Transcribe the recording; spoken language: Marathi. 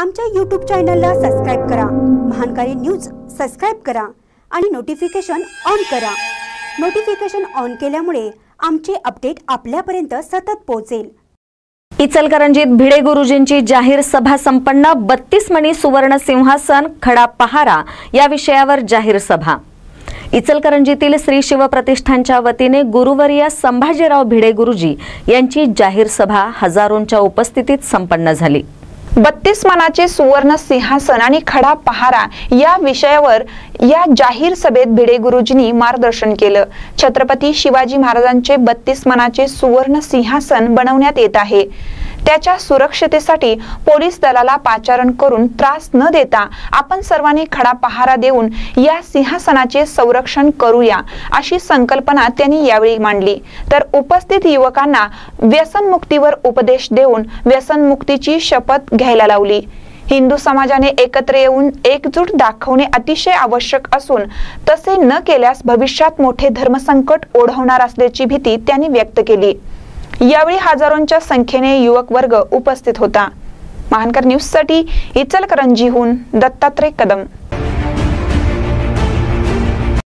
आमच्या यूट्यूब चॅनलला सबस्क्राईब करा. महानकारी न्यूज सबस्क्राईब करा आणि नोटिफिकेशन ऑन करा. नोटिफिकेशन ऑन केल्यामुळे आमचे अपडेट आपल्यापर्यंत सतत पोहोचेल. इचलकरंजीत भिडे गुरुजींची जाहीर सभा संपन्न बत्तीस मणी सुवर्ण सिंहासन खडा पहारा या विषयावर जाहीर सभा. इचलकरंजीतील श्री शिवप्रतिष्ठानच्या वतीने गुरुवर्य संभाजीराव भिडे गुरुजी यांची जाहीर सभा हजारोंच्या उपस्थितीत संपन्न झाली. बत्तीस मानाचे सुवर्ण सिंहासन आणि खडा पहारा या विषयावर या जाहीर सभेत भिडे गुरुजींनी मार्गदर्शन केलं. छत्रपती शिवाजी महाराजांचे बत्तीस मानाचे सुवर्ण सिंहासन बनवण्यात येत आहे. त्याच्या सुरक्षतेसाठी पोलीस दलाला पाचारण करून त्रास न देता आपण सर्वांनी खडा पहारा देऊन या सिंहासनाचे संरक्षण करूया अशी संकल्पना त्यांनी यावेळी मांडली. तर उपस्थित युवकांना व्यसनमुक्तीवर उपदेश देऊन व्यसनमुक्तीची शपथ घ्यायला लावली. हिंदू समाजाने एकत्र येऊन एकजूट दाखवणे अतिशय आवश्यक असून तसे न केल्यास भविष्यात मोठे धर्मसंकट ओढवणार असल्याची भीती त्यांनी व्यक्त केली. यावेळी हजारोंच्या संख्येने युवक वर्ग उपस्थित होता. महानकर न्यूजसाठी इचलकरंजीहून दत्तात्रय कदम.